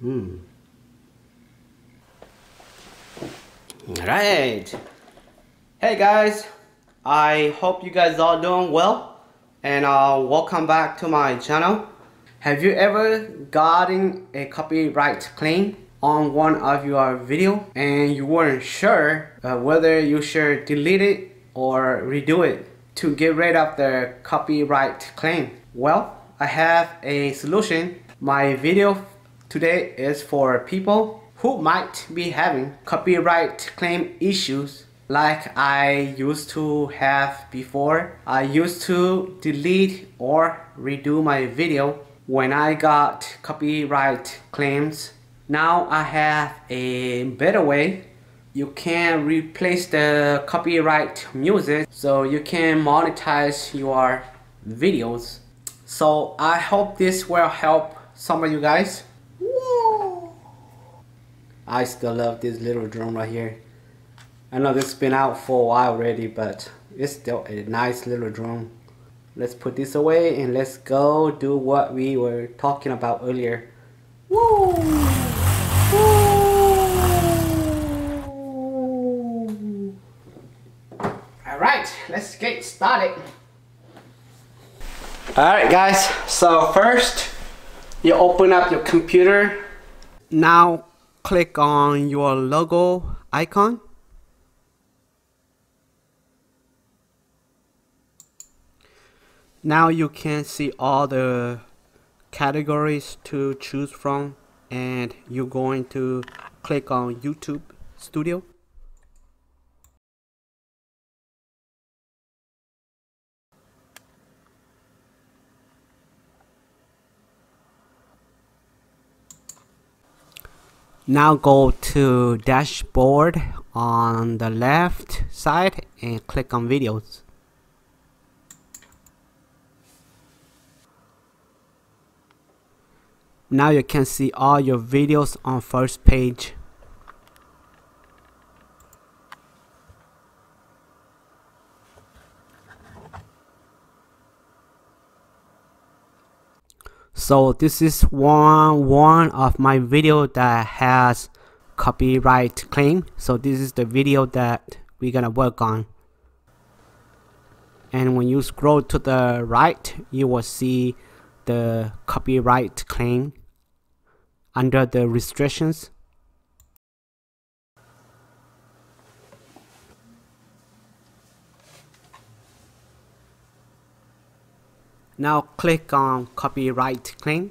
Hmm. Alright. Hey guys. I hope you guys are doing well. And uh, welcome back to my channel. Have you ever gotten a copyright claim on one of your video and you weren't sure uh, whether you should delete it or redo it to get rid of the copyright claim? Well, I have a solution. My video today is for people who might be having copyright claim issues like I used to have before. I used to delete or redo my video when I got copyright claims. Now I have a better way. You can replace the copyright music so you can monetize your videos. So I hope this will help some of you guys. I still love this little drone right here. I know this has been out for a while already, but it's still a nice little drone. Let's put this away and let's go do what we were talking about earlier. Woo! Woo! Alright, let's get started. Alright guys, so first you open up your computer. Now click on your logo icon. Now you can see all the categories to choose from and you're going to click on YouTube Studio. Now go to dashboard on the left side and click on videos. Now you can see all your videos on first page. So this is one one of my video that has copyright claim. So this is the video that we're gonna work on. And when you scroll to the right, you will see the copyright claim under the restrictions. Now click on copyright claim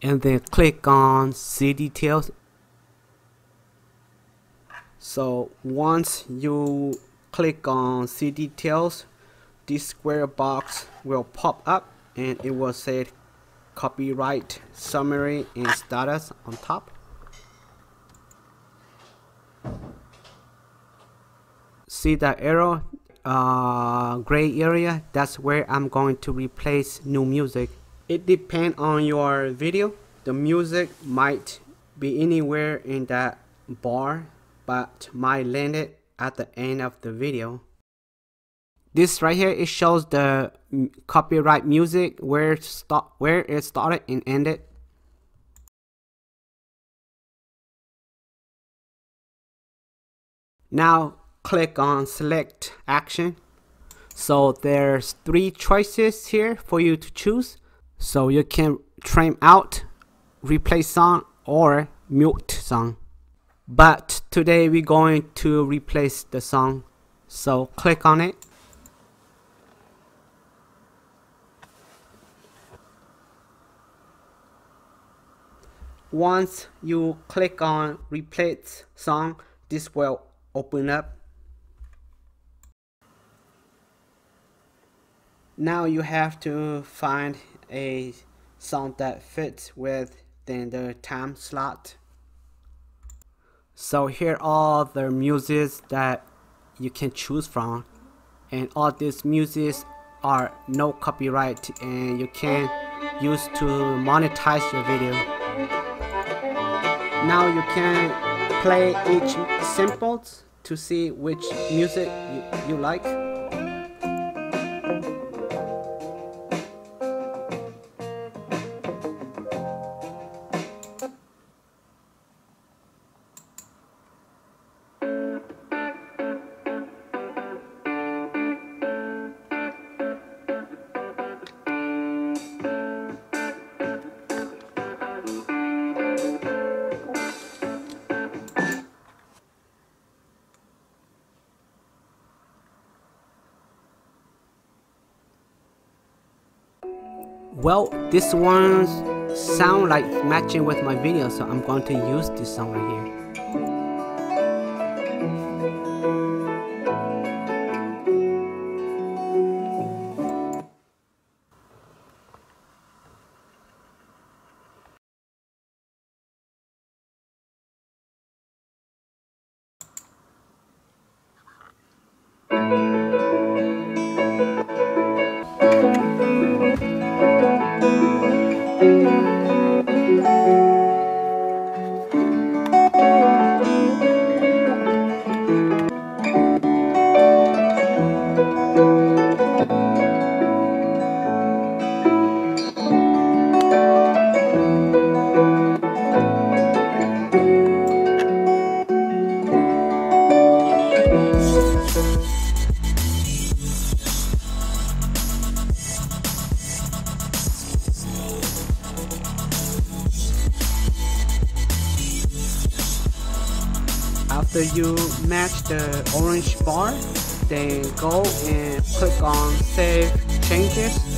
and then click on see details. So once you click on see details, this square box will pop up and it will say copyright summary and status on top. See the arrow uh, gray area that's where I'm going to replace new music. It depends on your video. The music might be anywhere in that bar but might land it at the end of the video. This right here it shows the copyright music where stop where it started and ended. Now click on select action. So there's three choices here for you to choose. So you can trim out replace song or mute song. But today we're going to replace the song. So click on it. Once you click on replace song this will open up now you have to find a song that fits within the time slot. So here are all the music that you can choose from. And all these music are no copyright and you can use to monetize your video. Now you can play each samples to see which music you, you like well this one sound like matching with my video so I'm going to use this song right here after you match the orange bar then go and click on save changes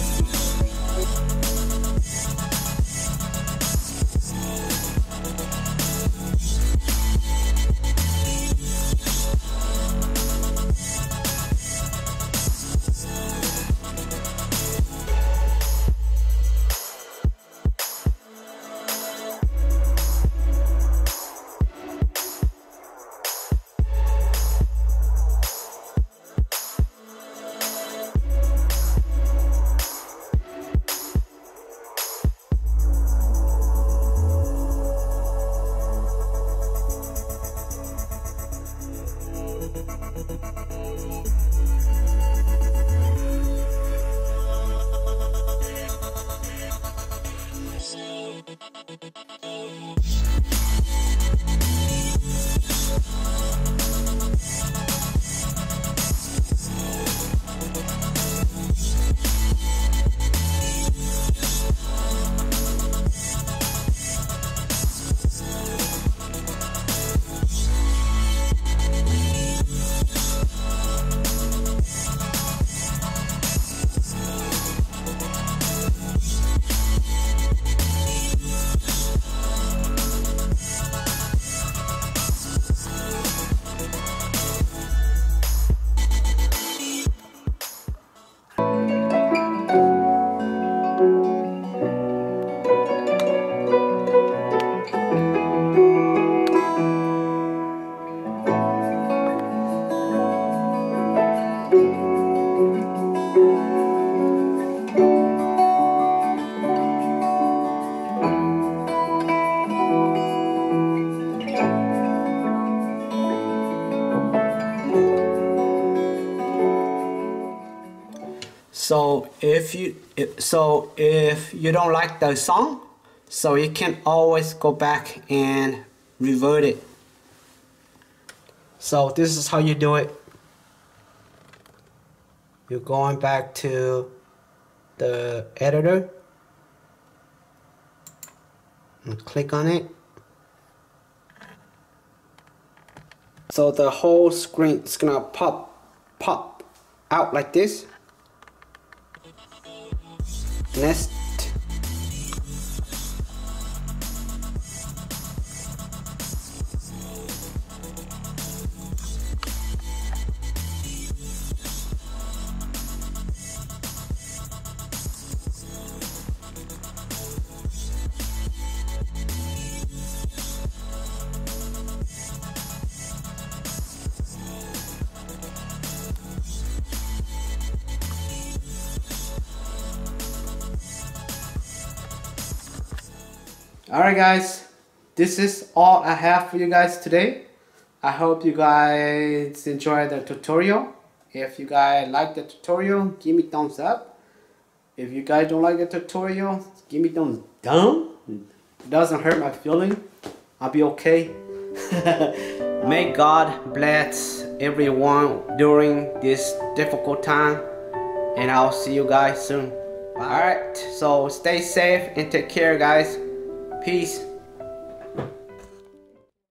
if you so if you don't like the song, so you can always go back and revert it. So this is how you do it. You're going back to the editor and click on it. So the whole screen is gonna pop pop out like this. Next Alright guys, this is all I have for you guys today. I hope you guys enjoyed the tutorial. If you guys like the tutorial, give me thumbs up. If you guys don't like the tutorial, give me thumbs down. It doesn't hurt my feeling. I'll be okay. May God bless everyone during this difficult time. And I'll see you guys soon. Alright, so stay safe and take care guys. Peace.